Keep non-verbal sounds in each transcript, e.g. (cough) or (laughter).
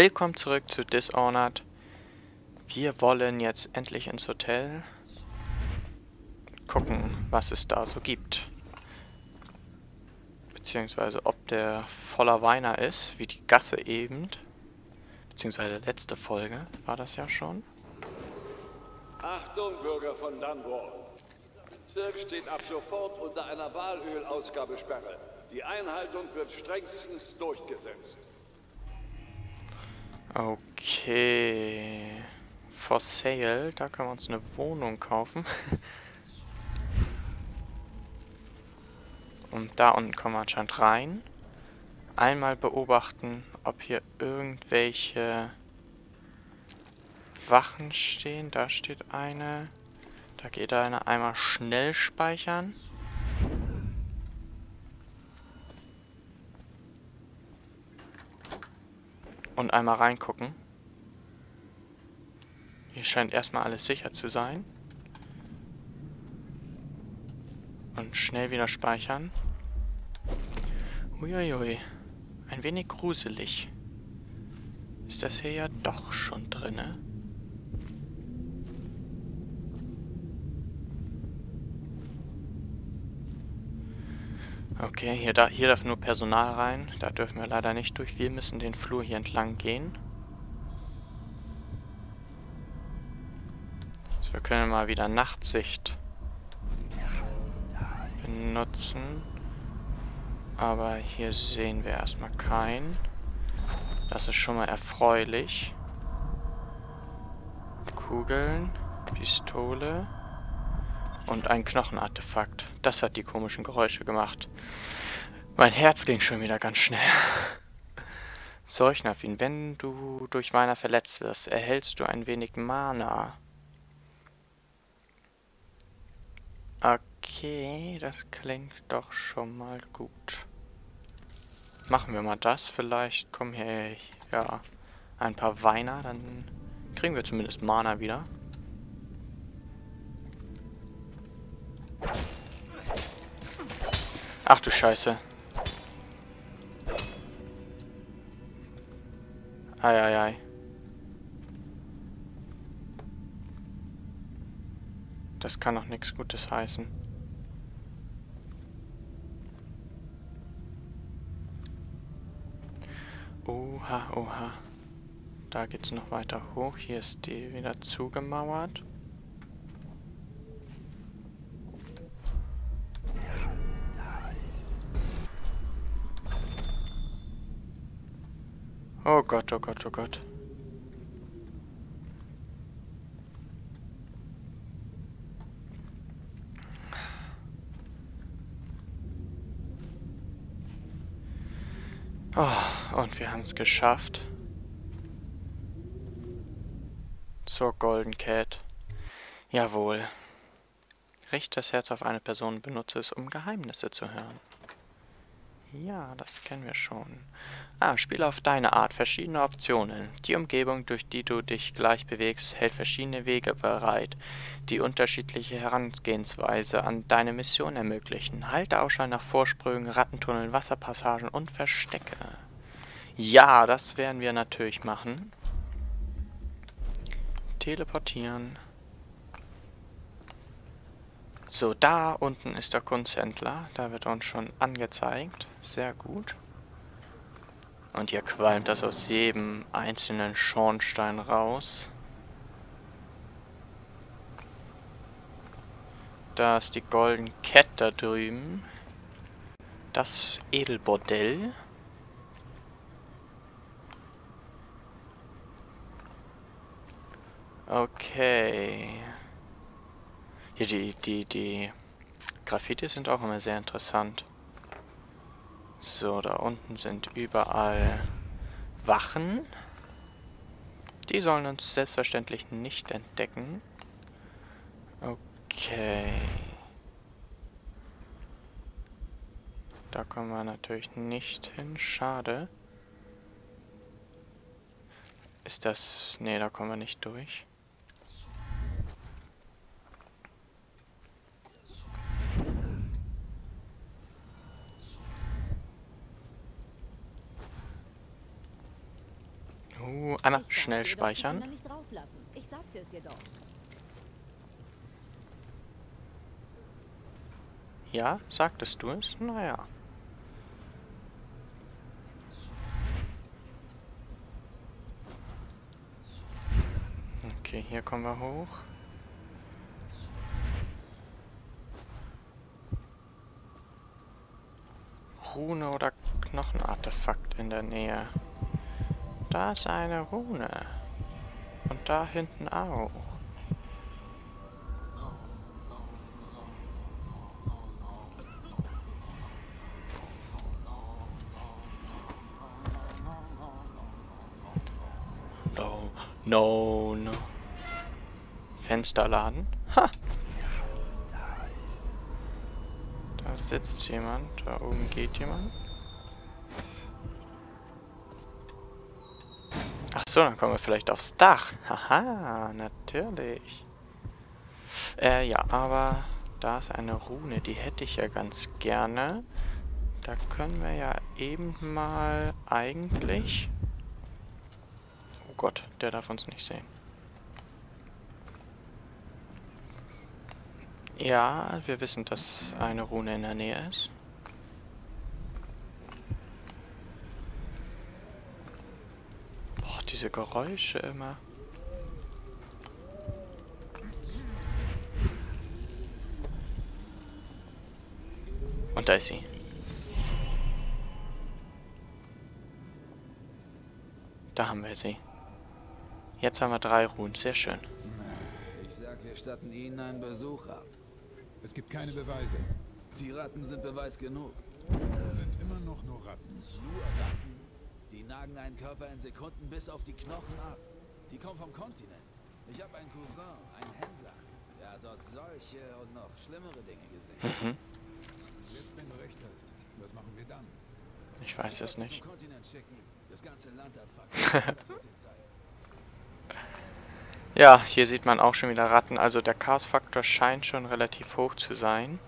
Willkommen zurück zu Dishonored. Wir wollen jetzt endlich ins Hotel gucken, was es da so gibt. Beziehungsweise ob der voller Weiner ist, wie die Gasse eben. Beziehungsweise letzte Folge war das ja schon. Achtung, Bürger von Dunwall. Bezirk steht ab sofort unter einer Walölausgabesperre. Die Einhaltung wird strengstens durchgesetzt. Okay. For sale, da können wir uns eine Wohnung kaufen. (laughs) Und da unten kommen wir anscheinend rein. Einmal beobachten, ob hier irgendwelche Wachen stehen. Da steht eine. Da geht eine. Einmal schnell speichern. Und einmal reingucken. Hier scheint erstmal alles sicher zu sein. Und schnell wieder speichern. Uiuiui. Ein wenig gruselig. Ist das hier ja doch schon drinne? Okay, hier, da, hier darf nur Personal rein. Da dürfen wir leider nicht durch. Wir müssen den Flur hier entlang gehen. Also wir können mal wieder Nachtsicht benutzen. Aber hier sehen wir erstmal keinen. Das ist schon mal erfreulich. Kugeln, Pistole. Und ein Knochenartefakt. Das hat die komischen Geräusche gemacht. Mein Herz ging schon wieder ganz schnell. (laughs) Seuchnafin, wenn du durch Weiner verletzt wirst, erhältst du ein wenig Mana. Okay, das klingt doch schon mal gut. Machen wir mal das. Vielleicht kommen hier ja ein paar Weiner, dann kriegen wir zumindest Mana wieder. Ach du Scheiße. Eieiei. Ei, ei. Das kann doch nichts Gutes heißen. Oha, oha. Da geht's noch weiter hoch. Hier ist die wieder zugemauert. Oh Gott, oh Gott, oh Gott. Oh, und wir haben es geschafft. Zur Golden Cat. Jawohl. Richte das Herz auf eine Person, benutze es, um Geheimnisse zu hören. Ja, das kennen wir schon. Ah, spiele auf deine Art verschiedene Optionen. Die Umgebung, durch die du dich gleich bewegst, hält verschiedene Wege bereit, die unterschiedliche Herangehensweise an deine Mission ermöglichen. Halte Ausschau nach Vorsprüngen, Rattentunneln, Wasserpassagen und Verstecke. Ja, das werden wir natürlich machen. Teleportieren. So, da unten ist der Kunsthändler. Da wird uns schon angezeigt. Sehr gut. Und hier qualmt das aus jedem einzelnen Schornstein raus. Da ist die Golden Cat da drüben. Das Edelbordell. Okay. Hier, die, die, die Graffiti sind auch immer sehr interessant. So, da unten sind überall Wachen. Die sollen uns selbstverständlich nicht entdecken. Okay. Da kommen wir natürlich nicht hin. Schade. Ist das... Ne, da kommen wir nicht durch. Uh, einmal schnell speichern. Ja, sagtest du es? Naja. Okay, hier kommen wir hoch. Rune oder Knochenartefakt in der Nähe. Da ist eine Rune. Und da hinten auch. No, no, no. Fensterladen. Ha! Da sitzt jemand, da oben geht jemand. So, dann kommen wir vielleicht aufs Dach. Haha, natürlich. Äh, ja, aber da ist eine Rune, die hätte ich ja ganz gerne. Da können wir ja eben mal eigentlich... Oh Gott, der darf uns nicht sehen. Ja, wir wissen, dass eine Rune in der Nähe ist. Diese Geräusche immer. Und da ist sie. Da haben wir sie. Jetzt haben wir drei Runen. Sehr schön. Ich sag, wir statten Ihnen einen Besuch ab. Es gibt keine Beweise. Die Ratten sind Beweis genug. Sind immer noch nur Ratten. Nur Ratten. Die nagen einen Körper in Sekunden bis auf die Knochen ab. Die kommen vom Kontinent. Ich habe einen Cousin, einen Händler. Der hat dort solche und noch schlimmere Dinge gesehen. Mhm. Selbst wenn du recht hast, was machen wir dann? Ich weiß es nicht. (laughs) Ja, hier sieht man auch schon wieder Ratten. Also der Chaos-Faktor scheint schon relativ hoch zu sein.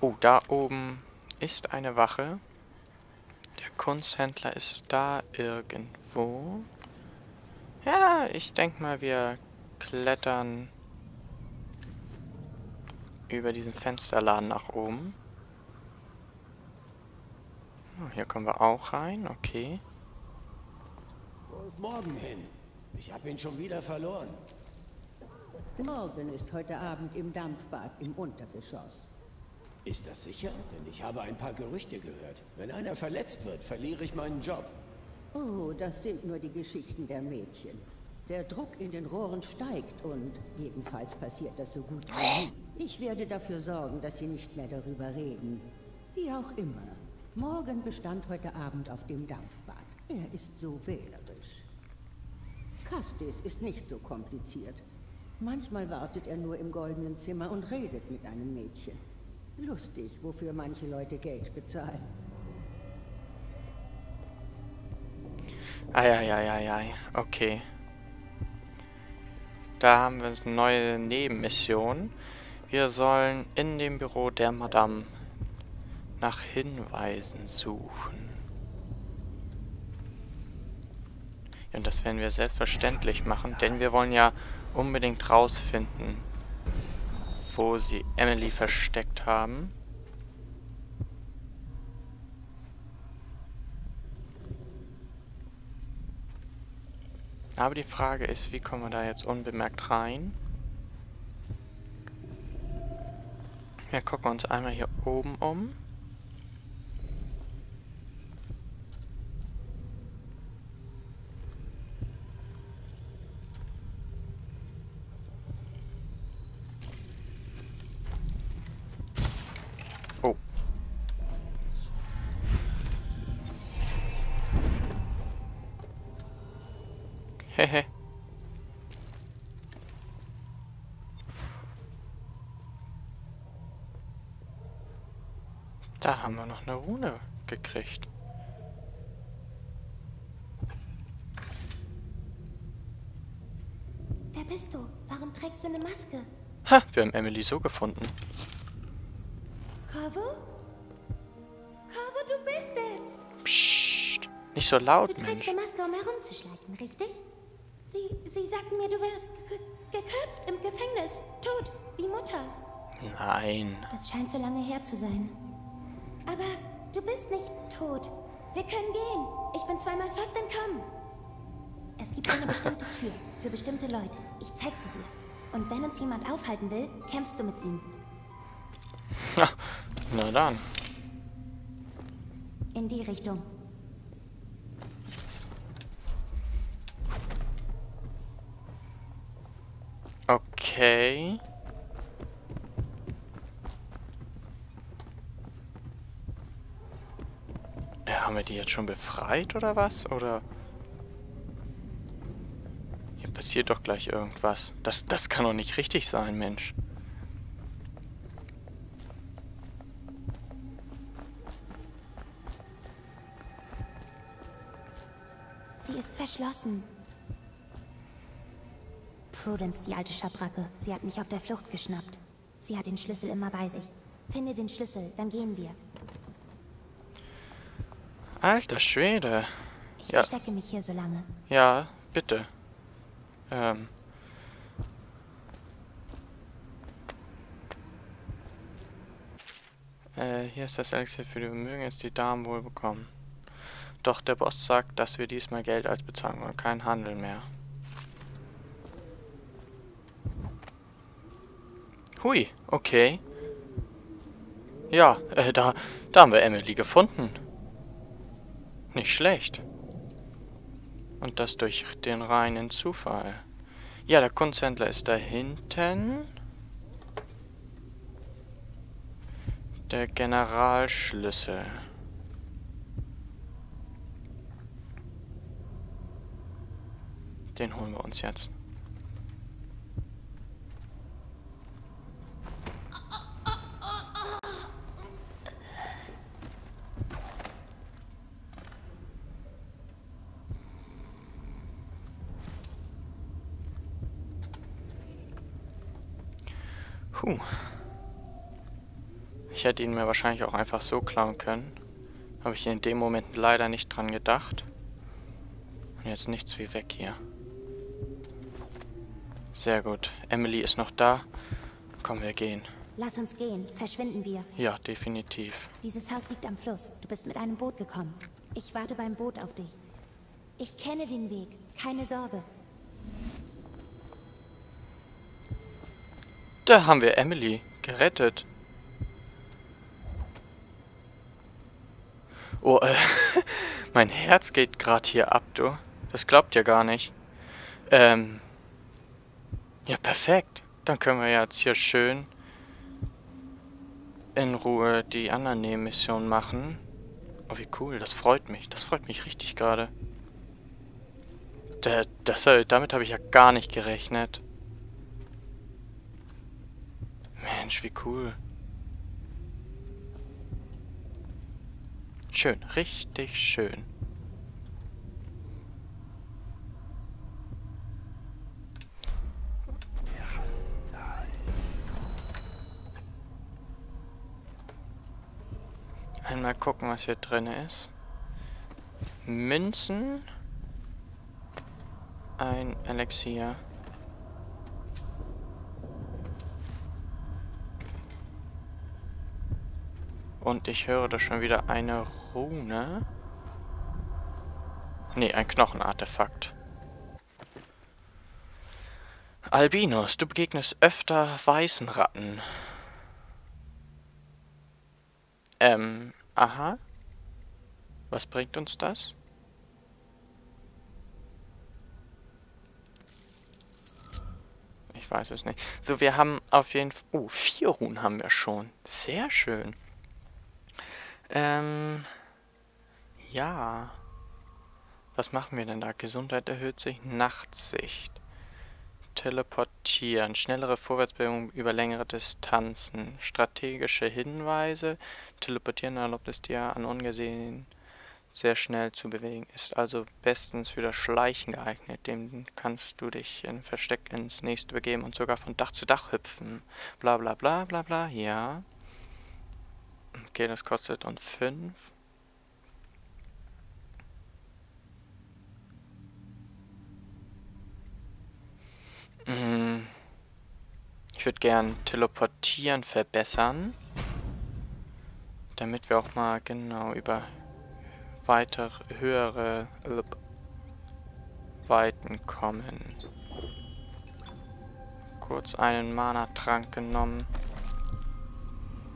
Oh, da oben ist eine Wache. Der Kunsthändler ist da irgendwo. Ja, ich denke mal, wir klettern über diesen Fensterladen nach oben. Oh, hier kommen wir auch rein, okay. Und morgen hin. Ich habe ihn schon wieder verloren. Morgen ist heute Abend im Dampfbad im Untergeschoss. Ist das sicher? Denn ich habe ein paar Gerüchte gehört. Wenn einer verletzt wird, verliere ich meinen Job. Oh, das sind nur die Geschichten der Mädchen. Der Druck in den Rohren steigt und jedenfalls passiert das so gut wie nie. Ich werde dafür sorgen, dass Sie nicht mehr darüber reden. Wie auch immer. Morgen bestand heute Abend auf dem Dampfbad. Er ist so wählerisch. Castis ist nicht so kompliziert. Manchmal wartet er nur im goldenen Zimmer und redet mit einem Mädchen. Lustig, wofür manche Leute Geld bezahlen. Eieieiei, okay. Da haben wir eine neue Nebenmission. Wir sollen in dem Büro der Madame nach Hinweisen suchen. Und das werden wir selbstverständlich machen, denn wir wollen ja unbedingt rausfinden, wo sie Emily versteckt haben. Aber die Frage ist, wie kommen wir da jetzt unbemerkt rein? Wir gucken uns einmal hier oben um. Oh. Hehe. Da haben wir noch eine Rune gekriegt. Wer bist du? Warum trägst du eine Maske? Ha, wir haben Emily so gefunden. Corvo? Corvo, du bist es! Psst. Nicht so laut, Du trägst Mensch. eine Maske, um herumzuschleichen, richtig? Sie, sie sagten mir, du wärst ge geköpft im Gefängnis, tot, wie Mutter. Nein. Das scheint so lange her zu sein. Aber du bist nicht tot. Wir können gehen. Ich bin zweimal fast entkommen. Es gibt eine bestimmte (laughs) Tür für bestimmte Leute. Ich zeig sie dir. Und wenn uns jemand aufhalten will, kämpfst du mit ihm. Na dann. In die Richtung. Okay. Ja, haben wir die jetzt schon befreit oder was? Oder... Hier passiert doch gleich irgendwas. Das, das kann doch nicht richtig sein, Mensch. Sie ist verschlossen. Prudence, die alte Schabracke. Sie hat mich auf der Flucht geschnappt. Sie hat den Schlüssel immer bei sich. Finde den Schlüssel, dann gehen wir. Alter Schwede. Ich Ja. verstecke mich hier so lange. Ja, bitte. Ähm. Äh, hier ist das Elixier für die Vermögen, jetzt die Damen wohl bekommen. Doch der Boss sagt, dass wir diesmal Geld als Bezahlung und kein Handel mehr. Hui, okay. Ja, äh, da, da haben wir Emily gefunden. Nicht schlecht. Und das durch den reinen Zufall. Ja, der Kunsthändler ist da hinten. Der Generalschlüssel. Den holen wir uns jetzt. Ich hätte ihn mir wahrscheinlich auch einfach so klauen können. Habe ich in dem Moment leider nicht dran gedacht. Und jetzt nichts wie weg hier. Sehr gut. Emily ist noch da. Komm, wir gehen. Lass uns gehen. Verschwinden wir. Ja, definitiv. Dieses Haus liegt am Fluss. Du bist mit einem Boot gekommen. Ich warte beim Boot auf dich. Ich kenne den Weg. Keine Sorge. Da haben wir Emily gerettet. Oh, äh, (laughs) mein Herz geht gerade hier ab, du. Das glaubt ihr gar nicht. Ähm, ja, perfekt. Dann können wir jetzt hier schön in Ruhe die anderen Nebenmissionen machen. Oh, wie cool. Das freut mich. Das freut mich richtig gerade. Da- Das, äh, damit habe ich ja gar nicht gerechnet. Mensch, wie cool. Schön, richtig schön. Einmal gucken, was hier drin ist. Münzen. Ein Elixier. Und ich höre da schon wieder eine Rune. Nee, ein Knochenartefakt. Albinos, du begegnest öfter weißen Ratten. Ähm, aha. Was bringt uns das? Ich weiß es nicht. So, wir haben auf jeden Fall... Oh, vier Runen haben wir schon. Sehr schön. Ähm, ja. Was machen wir denn da? Gesundheit erhöht sich, Nachtsicht. Teleportieren, schnellere Vorwärtsbewegung über längere Distanzen, strategische Hinweise. Teleportieren erlaubt es dir, an ungesehen sehr schnell zu bewegen. Ist also bestens für das Schleichen geeignet. Dem kannst du dich in Versteck ins nächste begeben und sogar von Dach zu Dach hüpfen. Bla bla bla bla bla, ja. Okay, das kostet uns 5. Hm. Ich würde gern teleportieren verbessern. Damit wir auch mal genau über weitere höhere Weiten kommen. Kurz einen Mana-Trank genommen.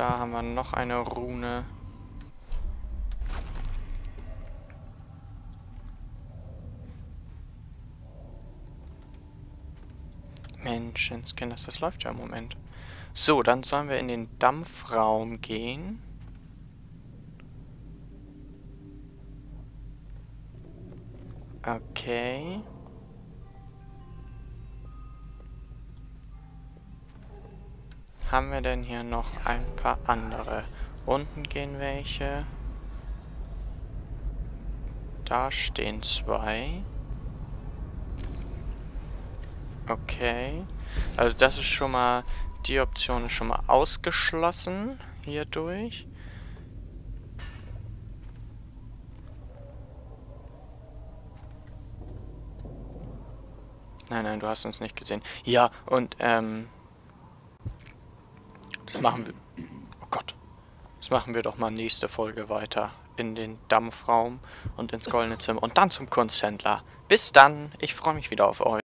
Da haben wir noch eine Rune. Menschenskinder, das läuft ja im Moment. So, dann sollen wir in den Dampfraum gehen. Okay. Haben wir denn hier noch ein paar andere? Unten gehen welche. Da stehen zwei. Okay. Also das ist schon mal, die Option ist schon mal ausgeschlossen hierdurch. Nein, nein, du hast uns nicht gesehen. Ja, und ähm... Das machen wir... Oh Gott. Das machen wir doch mal nächste Folge weiter. In den Dampfraum und ins Goldene Zimmer. Und dann zum Kunsthändler. Bis dann. Ich freue mich wieder auf euch.